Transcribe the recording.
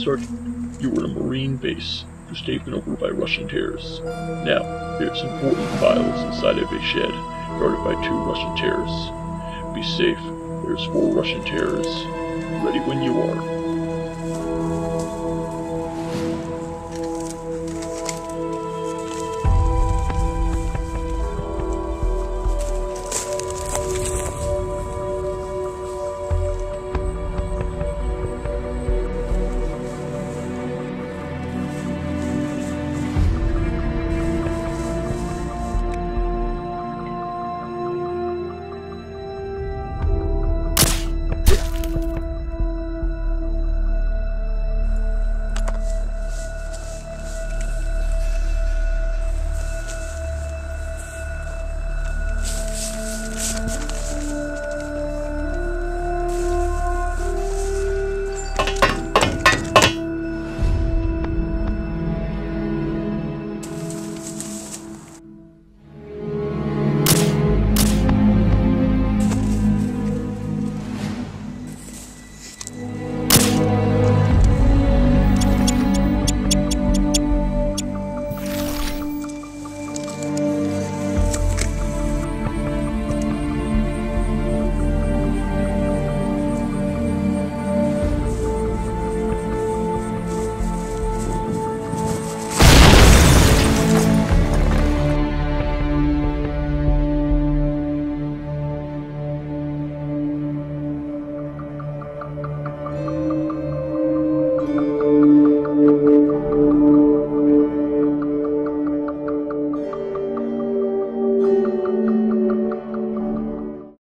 Sergeant, you were in a Marine base who's taken over by Russian terrorists. Now, there's important files inside of a shed guarded by two Russian terrorists. Be safe. There's four Russian terrorists. Ready when you are.